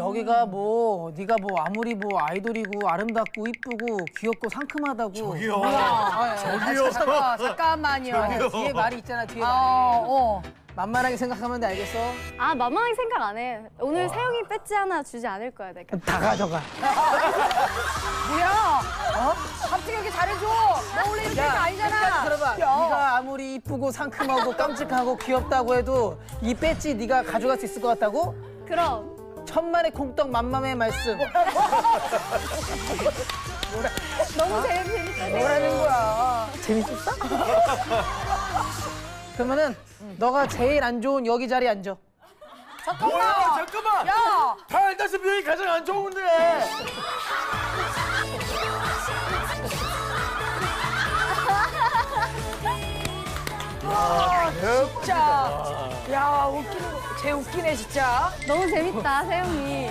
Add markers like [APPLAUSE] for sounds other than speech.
여기가 뭐 네가 뭐 아무리 뭐 아이돌이고 아름답고 이쁘고 귀엽고 상큼하다고 저기요. 아, 예. 저기요. 잠깐만, [LAUGHS] 잠깐만요. 아, 뒤에 말이 있잖아 뒤에 아, 말이. 어. 만만하게 생각하면 돼 알겠어? 아 만만하게 생각 안 해. 오늘 세영이 배지 하나 주지 않을 거야 내가. 다 가져가 뭐야? 어? 갑자기 이렇게 잘해줘. 너 원래 이렇게 아니잖아. 들어봐 네가 아무리 이쁘고 상큼하고 깜찍하고 귀엽다고 해도 이 배지 네가 가져갈 수 있을 것 같다고? 그럼 천만의 콩떡 만맘의 말씀 [LAUGHS] 너무 재밌 재밌다. 뭐라는 거야? 재밌었어? [LAUGHS] 그러면은 너가 제일 안 좋은 여기 자리에 앉아 뭐야, 잠깐만. 야! 다 알다시피 여기 가장 안 좋은데. [LAUGHS] 진짜. 야, 웃기는 거. 쟤 웃기네, 진짜. 너무 재밌다 세영이.